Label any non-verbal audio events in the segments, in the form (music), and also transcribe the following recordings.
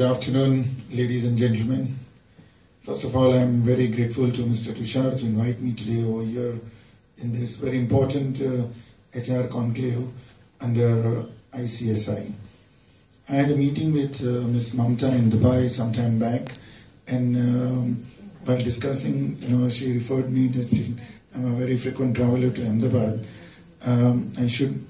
Good afternoon, ladies and gentlemen. First of all, I'm very grateful to Mr. Tushar to invite me today over here in this very important uh, HR conclave under uh, ICSI. I had a meeting with uh, Ms. Mamta in Dubai some time back, and um, while discussing, you know, she referred me that she, I'm a very frequent traveler to Ahmedabad. Um, I should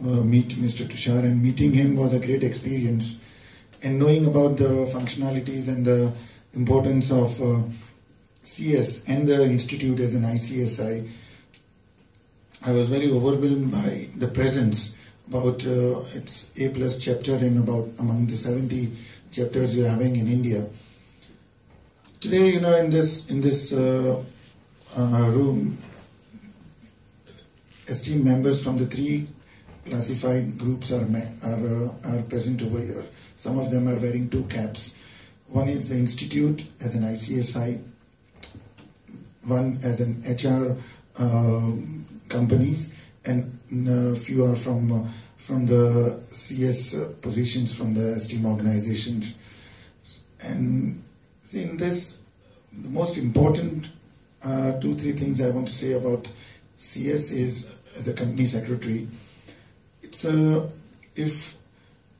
uh, meet Mr. Tushar, and meeting him was a great experience. And knowing about the functionalities and the importance of uh, CS and the institute as an ICSI, I was very overwhelmed by the presence about uh, its A plus chapter in about among the 70 chapters are having in India. Today, you know, in this in this uh, uh, room, esteemed members from the three classified groups are are uh, are present over here. Some of them are wearing two caps. One is the institute as an ICSI, one as an HR uh, companies, and a few are from uh, from the CS positions from the esteemed organizations. And in this, the most important uh, two three things I want to say about CS is as a company secretary. It's a if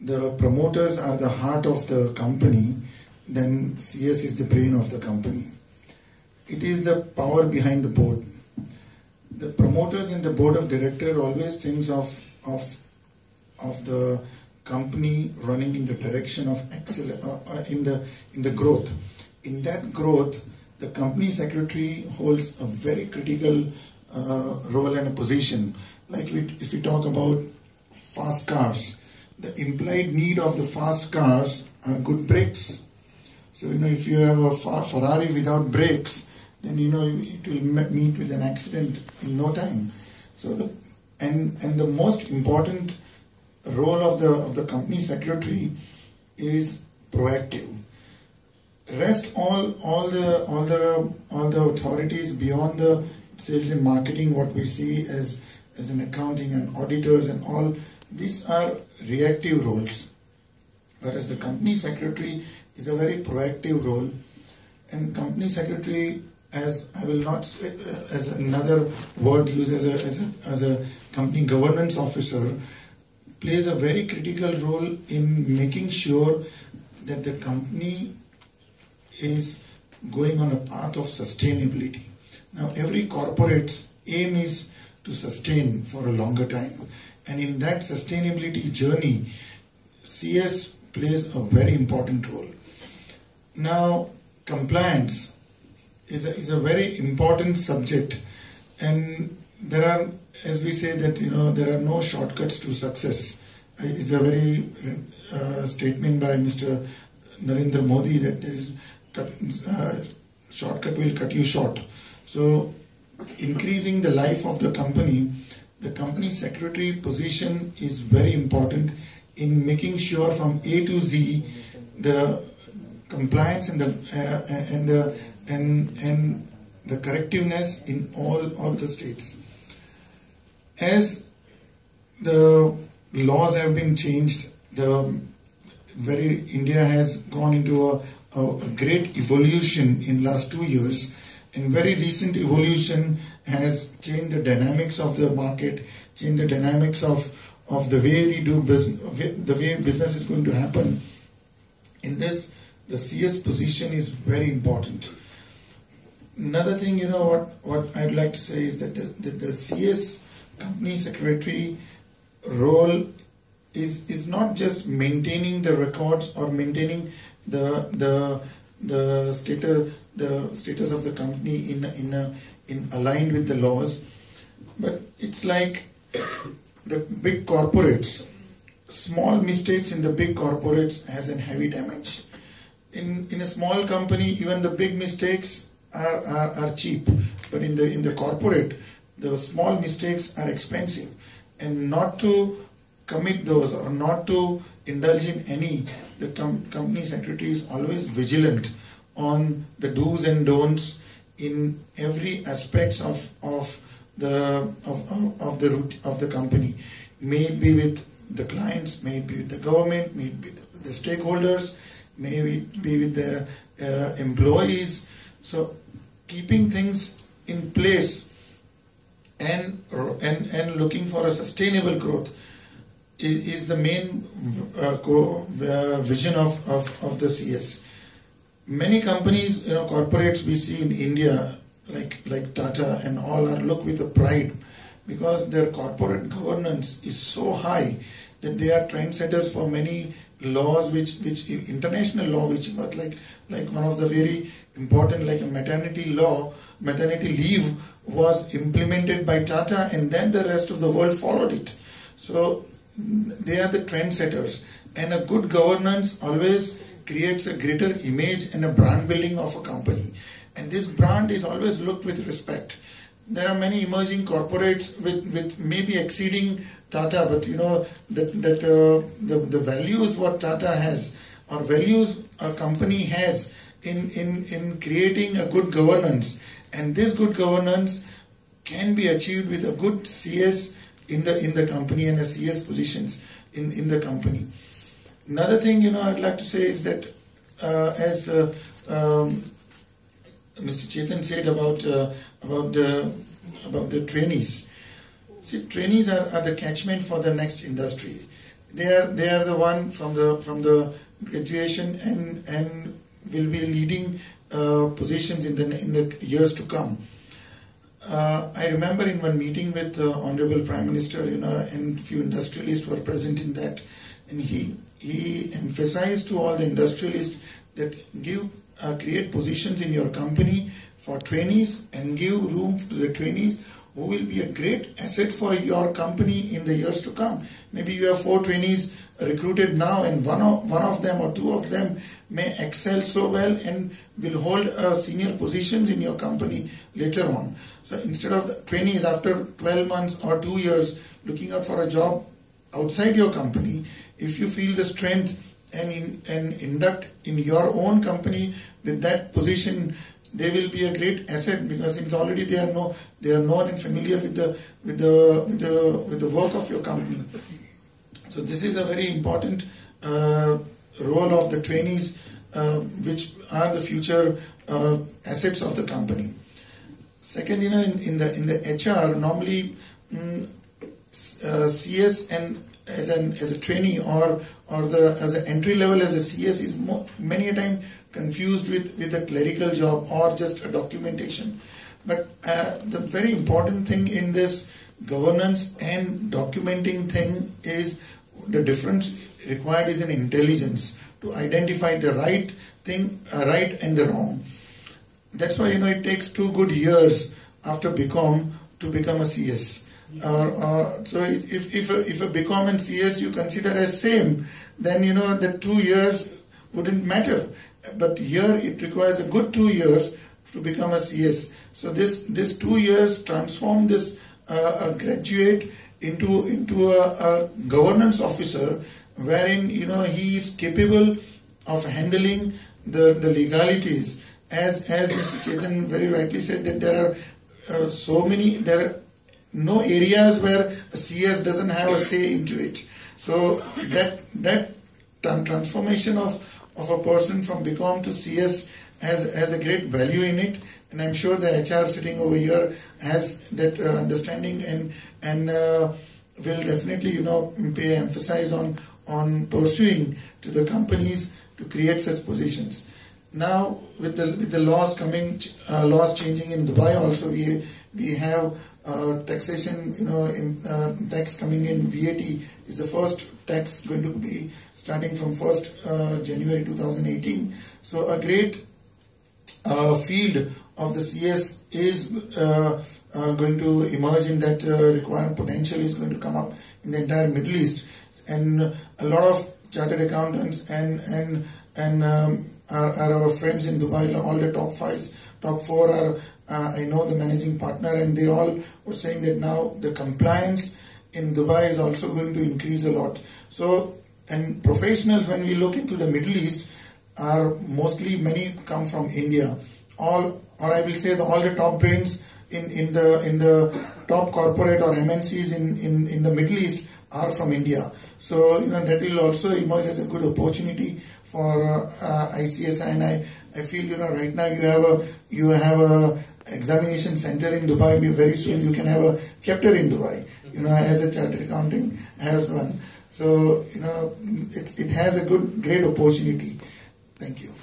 the promoters are the heart of the company, then CS is the brain of the company. It is the power behind the board. The promoters and the board of director always thinks of of of the company running in the direction of excellence uh, uh, in the in the growth. In that growth, the company secretary holds a very critical uh, role and a position. Like we, if we talk about fast cars, the implied need of the fast cars are good brakes. So, you know, if you have a Ferrari without brakes, then, you know, it will meet with an accident in no time. So, the, and, and the most important role of the, of the company secretary is proactive. Rest all, all the, all the, all the authorities beyond the sales and marketing, what we see as, as an accounting and auditors and all, these are reactive roles, whereas the company secretary is a very proactive role. And company secretary, as I will not say, uh, as another word used as a, as a, as a company governance officer, plays a very critical role in making sure that the company is going on a path of sustainability. Now, every corporate's aim is to sustain for a longer time. And in that sustainability journey, CS plays a very important role. Now, compliance is a, is a very important subject, and there are, as we say, that you know there are no shortcuts to success. It's a very uh, statement by Mr. Narendra Modi that there is uh, shortcut will cut you short. So, increasing the life of the company the company secretary position is very important in making sure from A to Z the compliance and the uh, and the and and the correctiveness in all all the states. As the laws have been changed, the very India has gone into a, a, a great evolution in last two years and very recent evolution has changed the dynamics of the market, changed the dynamics of, of the way we do business, the way business is going to happen. In this, the CS position is very important. Another thing, you know, what, what I'd like to say is that the, the, the CS company secretary role is, is not just maintaining the records or maintaining the, the, the status, the status of the company in, in, a, in aligned with the laws, but it's like (coughs) the big corporates. Small mistakes in the big corporates has a heavy damage. In in a small company, even the big mistakes are, are, are cheap, but in the in the corporate, the small mistakes are expensive, and not to commit those or not to indulge in any, the com- company secretary is always vigilant on the do's and don'ts in every aspects of of the of, of, of the root of the company may be with the clients may be with the government may be the stakeholders may be with the uh, employees. So keeping things in place and and and looking for a sustainable growth is, is the main uh, co- uh, vision of, of, of the CS. Many companies, you know, corporates we see in India, like like Tata and all, are look with a pride because their corporate governance is so high that they are trendsetters for many laws which which international law which but like like one of the very important like a maternity law maternity leave was implemented by tata and then the rest of the world followed it so they are the trendsetters. And a good governance always creates a greater image and a brand building of a company. And this brand is always looked with respect. There are many emerging corporates with, with maybe exceeding Tata, but you know that that uh, the the values what Tata has or values a company has in in in creating a good governance, and this good governance can be achieved with a good CS in the in the company and the CS positions in in the company. Another thing you know I'd like to say is that uh, as uh, um, Mr. Chetan said about uh, about the about the trainees. See, trainees are, are the catchment for the next industry. They are they are the one from the from the graduation and and will be leading uh, positions in the in the years to come. Uh, I remember in one meeting with uh, Honorable Prime Minister, you know, and few industrialists were present in that, and he he emphasized to all the industrialists that give uh, create positions in your company for trainees and give room to the trainees who will be a great asset for your company in the years to come. Maybe you have four trainees recruited now and one of, one of them or two of them may excel so well and will hold uh, senior positions in your company later on. So instead of trainees after 12 months or two years looking out for a job outside your company, if you feel the strength and, in, and induct in your own company with that position they will be a great asset because it's already they are know they are known and familiar with the with the with the with the work of your company so this is a very important uh, role of the trainees uh, which are the future uh, assets of the company second you know in, in the in the hr normally mm, uh, cs and as an as a trainee or or the as an entry level as a CS is more, many a time confused with with a clerical job or just a documentation. But uh, the very important thing in this governance and documenting thing is the difference required is an intelligence to identify the right thing, uh, right and the wrong. That's why you know it takes two good years after BCom to become a CS or, or so if if a, if a BCom and CS you consider as same, then you know the two years wouldn't matter. But here it requires a good two years to become a CS. So this this two years transform this uh, a graduate into into a, a governance officer, wherein you know he is capable of handling the the legalities. As as Mr. Chetan very rightly said that there are uh, so many there are no areas where CS doesn't have a say into it. So that that transformation of, of a person from BCom to CS has, has a great value in it. And I'm sure the HR sitting over here has that uh, understanding and and uh, will definitely you know pay emphasis on on pursuing to the companies to create such positions. Now with the with the laws coming, uh, laws changing in Dubai also we we have uh, taxation, you know, in, uh, tax coming in, VAT is the first tax going to be starting from 1st uh, January 2018. So a great uh, field of the CS is uh, going to emerge in that required potential is going to come up in the entire Middle East. And a lot of chartered accountants and, and, and um, are, are our friends in Dubai, all the top five, top four are uh, I know the managing partner, and they all were saying that now the compliance in Dubai is also going to increase a lot. So, and professionals, when we look into the Middle East, are mostly many come from India. All, or I will say, the, all the top brains in, in the in the top corporate or MNCs in, in, in the Middle East are from India. So you know that will also emerge as a good opportunity for uh, ICSI, and I, I feel you know right now you have a you have a examination center in Dubai. Very soon you can have a chapter in Dubai. You know, as a chartered accounting has one. So you know, it, it has a good great opportunity. Thank you.